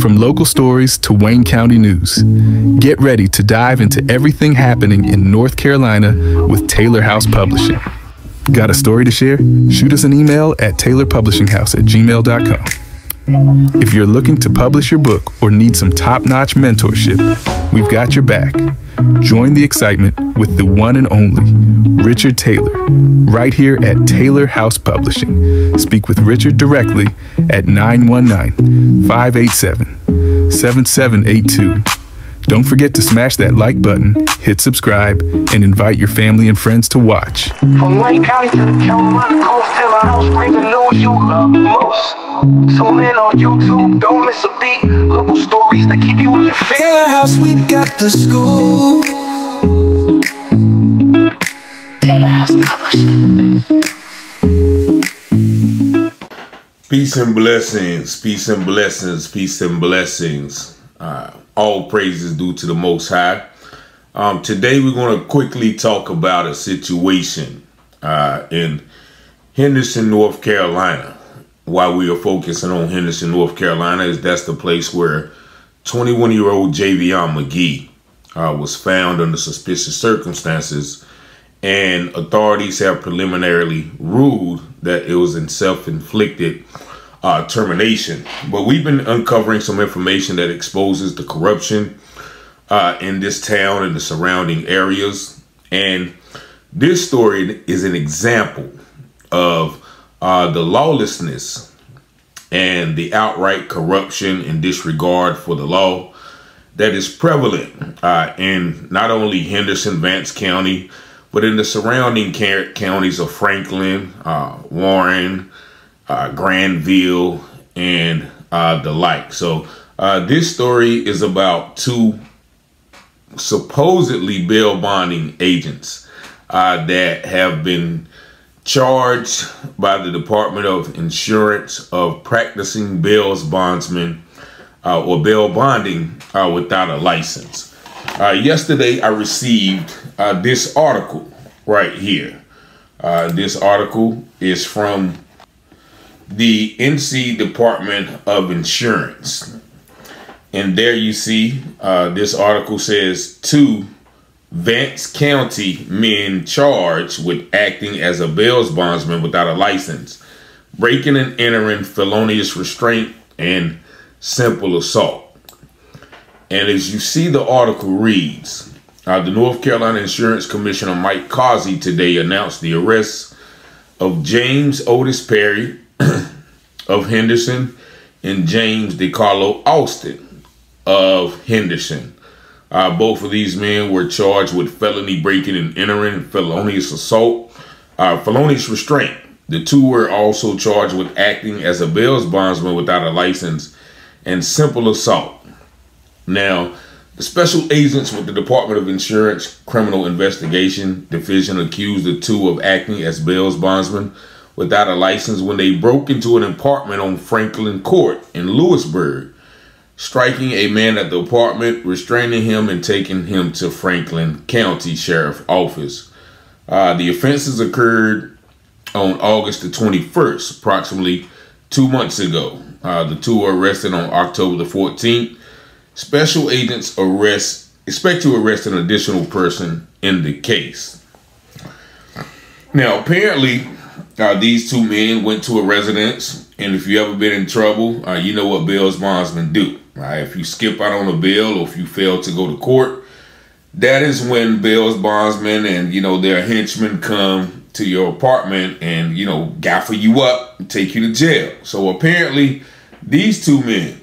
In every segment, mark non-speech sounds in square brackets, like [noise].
From local stories to Wayne County news, get ready to dive into everything happening in North Carolina with Taylor House Publishing. Got a story to share? Shoot us an email at taylorpublishinghouse at gmail.com. If you're looking to publish your book or need some top notch mentorship, we've got your back. Join the excitement with the one and only Richard Taylor, right here at Taylor House Publishing. Speak with Richard directly at 919 587 7782. Don't forget to smash that like button, hit subscribe, and invite your family and friends to watch. From Wayne County to the Carolina coast, Taylor House brings the news you love most. Tune in on YouTube, don't miss a beat. Local stories that keep you in your feet. Taylor House, we got the school. Taylor House Publishing. Peace and blessings, peace and blessings, peace and blessings. Uh, all praises due to the Most High. Um, today we're going to quickly talk about a situation uh, in Henderson, North Carolina. Why we are focusing on Henderson, North Carolina is that's the place where 21-year-old Javion Magee uh, was found under suspicious circumstances and authorities have preliminarily ruled that it was in self-inflicted uh, termination. But we've been uncovering some information that exposes the corruption uh, in this town and the surrounding areas. And this story is an example of uh, the lawlessness and the outright corruption and disregard for the law that is prevalent uh, in not only Henderson, Vance County, but in the surrounding counties of Franklin, uh, Warren, uh, Granville, and uh, the like. So uh, this story is about two supposedly bail bonding agents uh, that have been charged by the Department of Insurance of practicing bail bondsmen uh, or bail bonding uh, without a license. yesterday, I received this article right here. this article is from the NC Department of Insurance. And there you see uh, this article says two Vance County men charged with acting as a bail bondsman without a license, breaking and entering felonious restraint and simple assault. And as you see the article reads, uh, the North Carolina Insurance Commissioner Mike Causey today announced the arrests of James Otis Perry [coughs] of Henderson and James DeCarlo Austin of Henderson. Uh, both of these men were charged with felony breaking and entering, felonious assault, uh, felonious restraint. The two were also charged with acting as a bail bondsman without a license and simple assault. Now, the special agents with the Department of Insurance Criminal Investigation Division accused the two of acting as bail bondsmen without a license when they broke into an apartment on Franklin Court in Louisburg, striking a man at the apartment, restraining him, and taking him to Franklin County Sheriff Office. Uh, the offenses occurred on August the 21st, approximately two months ago. Uh, the two were arrested on October the 14th. Special agents arrest expect to arrest an additional person in the case. Now, apparently, uh, these two men went to a residence, and if you ever been in trouble, uh, you know what bail bondsmen do. Right? If you skip out on a bail or if you fail to go to court, that is when bail bondsmen and you know their henchmen come to your apartment and you know gaffer you up and take you to jail. So apparently, these two men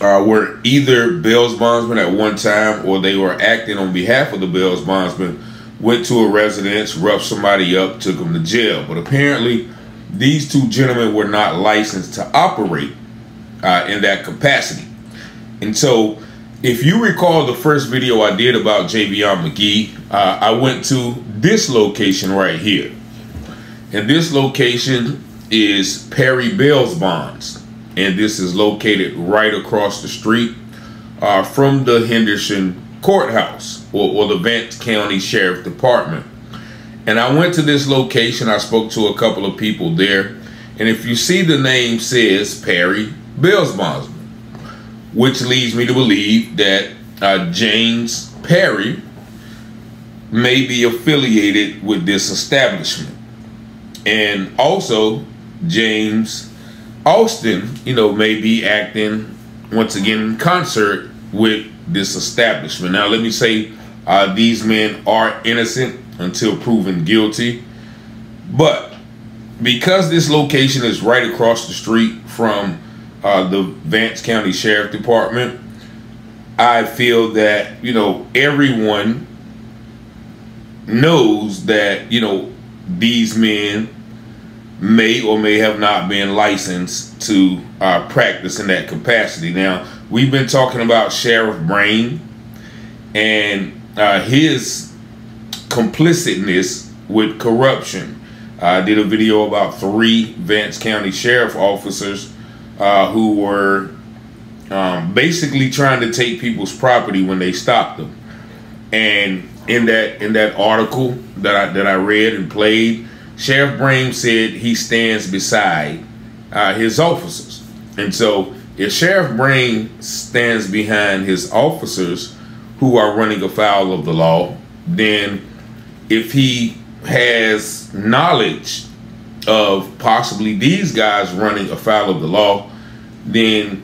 uh, were either bail bondsmen at one time or they were acting on behalf of the bail bondsmen went to a residence, roughed somebody up, took them to jail. But apparently, these two gentlemen were not licensed to operate uh, in that capacity. And so, if you recall the first video I did about Javion Magee, uh, I went to this location right here. And this location is Perry Bell's Bonds. And this is located right across the street uh, from the Henderson courthouse or, the Vance County Sheriff Department. And I went to this location. I spoke to a couple of people there. And if you see the name says Perry Bail Bondsman. which leads me to believe that uh, James Perry may be affiliated with this establishment. And also, James Austin, you know, may be acting once again in concert with this establishment. Now, let me say uh, these men are innocent until proven guilty. But because this location is right across the street from uh, the Vance County Sheriff Department, I feel that, you know, everyone knows that, you know, these men may or may have not been licensed to uh, practice in that capacity. Now, we've been talking about Sheriff Brame and uh, his complicitness with corruption. I did a video about three Vance County Sheriff officers uh, who were um, basically trying to take people's property when they stopped them. And in that in that article that I that I read and played, Sheriff Brame said he stands beside uh, his officers. And so if Sheriff Brame stands behind his officers who are running afoul of the law, then if he has knowledge of possibly these guys running afoul of the law, then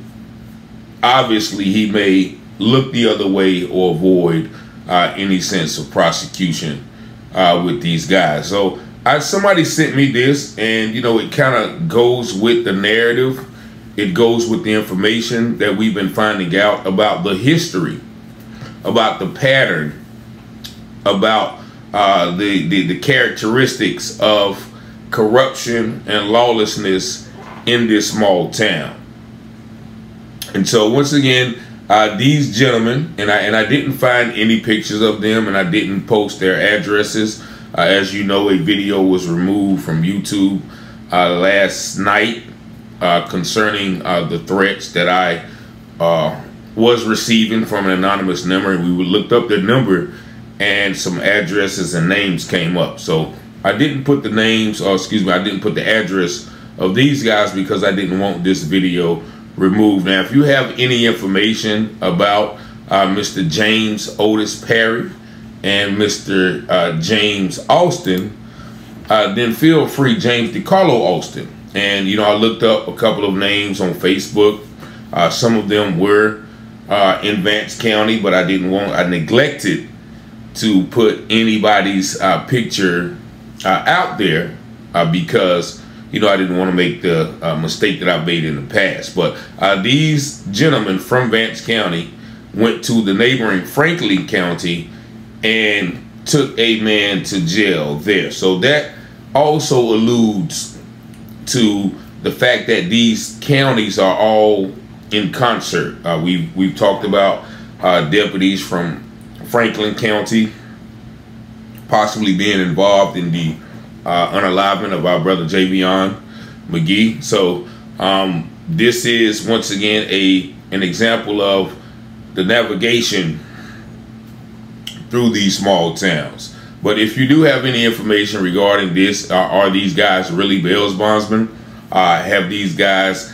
obviously he may look the other way or avoid uh, any sense of prosecution uh, with these guys. So I, somebody sent me this, and you know, it kind of goes with the narrative. It goes with the information that we've been finding out about the history, about the pattern, about uh, the, the the characteristics of corruption and lawlessness in this small town. And so, once again, uh, these gentlemen, and I and I didn't find any pictures of them, and I didn't post their addresses. Uh, as you know, a video was removed from YouTube uh, last night uh, concerning uh, the threats that I uh, was receiving from an anonymous number. We looked up the number and some addresses and names came up. So I didn't put the names, or excuse me, I didn't put the address of these guys because I didn't want this video removed. Now, if you have any information about Mr. James Otis Perry, and Mr. Uh, James Austin, uh, then feel free, James DeCarlo Austin. And, you know, I looked up a couple of names on Facebook. Uh, some of them were uh, in Vance County, but I didn't want, I neglected to put anybody's uh, picture uh, out there because, you know, I didn't want to make the mistake that I've made in the past. But these gentlemen from Vance County went to the neighboring Franklin County and took a man to jail there. So that also alludes to the fact that these counties are all in concert. Uh, we've we've talked about uh, deputies from Franklin County possibly being involved in the uh, unalivement of our brother Javion Magee. So um, this is once again a an example of the navigation through these small towns. But if you do have any information regarding this, uh, are these guys really bail bondsmen? Uh, have these guys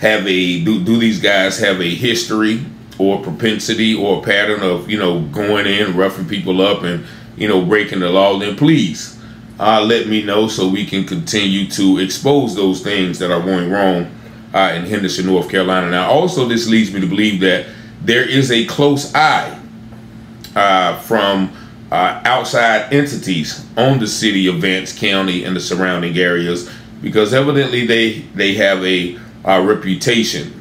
have a do, do these guys have a history or propensity or pattern of you know going in roughing people up and you know breaking the law? Then please uh, let me know so we can continue to expose those things that are going wrong uh, in Henderson, North Carolina. Now, also this leads me to believe that there is a close eye uh, from uh, outside entities on the city of Vance County and the surrounding areas because evidently they they have a, a reputation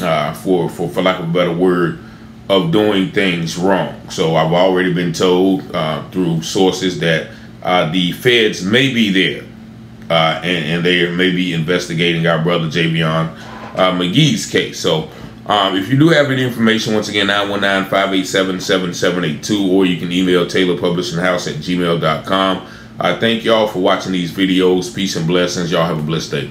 uh, for, for for lack of a better word of doing things wrong. So I've already been told uh, through sources that uh, the feds may be there uh, and, and, they may be investigating our brother Javion Magee's case. So um, if you do have any information, once again, 919-587-7782, or you can email Taylor Publishing House at gmail.com. I thank y'all for watching these videos. Peace and blessings. Y'all have a blessed day.